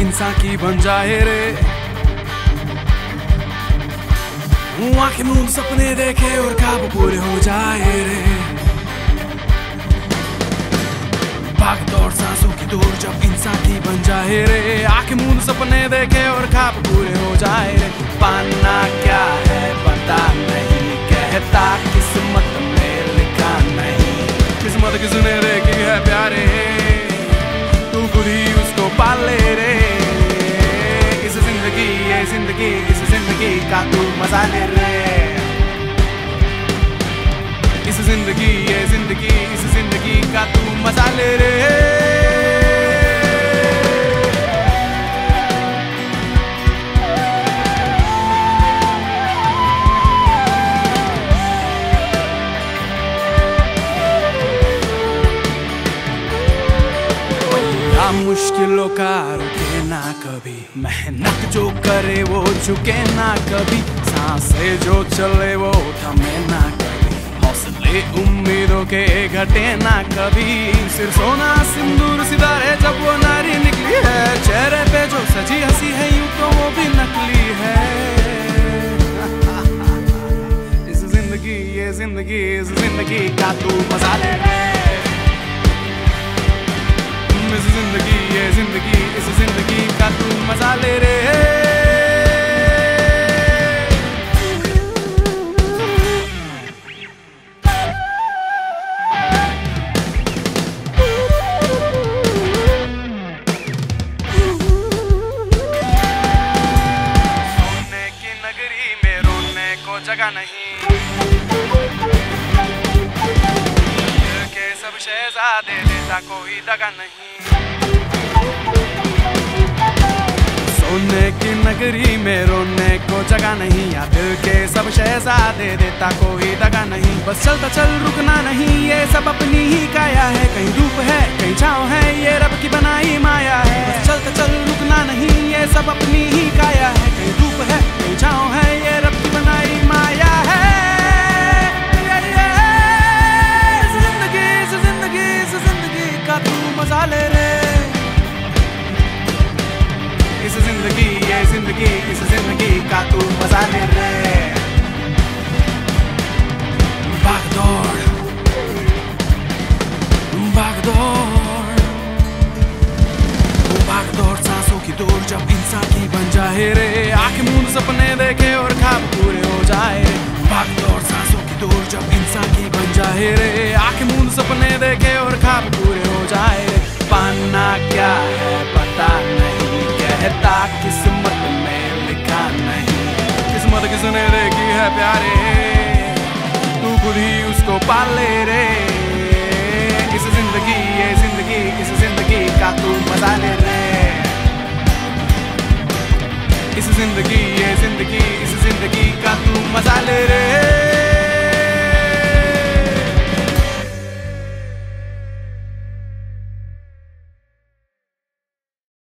इंसान की बन जाए रे। आँखें मूंद सपने देखे और खाब पूरे हो जाए रे। भाग दौड़, सांसों की दूर जब इंसान की बन जाए रे। आँखें मूंद सपने देखे और खाब पूरे हो जाए रे। पाना क्या है? खुद ही उसको ले रे। इस ज़िंदगी, ये ज़िंदगी इस ज़िंदगी का तू मज़ा ले रे। इस ज़िंदगी, ये ज़िंदगी इस ज़िंदगी का तू मज़ा ले रे। मुश्किलों का रुके ना कभी। मेहनत जो करे वो झुके ना कभी। साँसें जो चले वो थमे ना कभी। हौसले उम्मीदों के घटे ना कभी। सिर सोना, सिंदूर, सितारे, जब वो नारी निकली है, चेहरे पे जो सजी हँसी है, यूँ तो वो भी नकली है। इस ज़िंदगी, ये ज़िंदगी, इस ज़िंदगी का तू मज़ा ले इस ज़िंदगी ये ज़िंदगी इस ज़िंदगी का तू मज़ा ले रे। जगह नहीं। सब शहजादे देता कोई दगा नहीं। सोने की नगरी में रोने को जगह नहीं, या दिल के सब शहजादे देता कोई दगा नहीं। बस चलता चल, रुकना नहीं, ये सब अपनी ही काया है। कहीं धूप है, कहीं छाव है, ये रब की बनाई माया है। बस चलता चल, रुकना नहीं, ये सब अपनी मज़ा ले रे इस ज़िंदगी, ये ज़िंदगी, इस ज़िंदगी का तू मज़ा ले दौड़। दौड़। दौड़ दूर जब इंसान की बन जाए रे। आँखें मूंद सपने देखे और खाब पूरे हो जाए। भाग दौड़, सांसों की दूर जब इंसान की बन जाए रे। आँखें मूंद सपने देखे और खाब पूरे इसको पाले रे। इस ज़िंदगी, ये ज़िंदगी, इस ज़िंदगी का तू मज़ा ले रे। इस ज़िंदगी, ये ज़िंदगी, इस ज़िंदगी का तू मज़ा ले रे।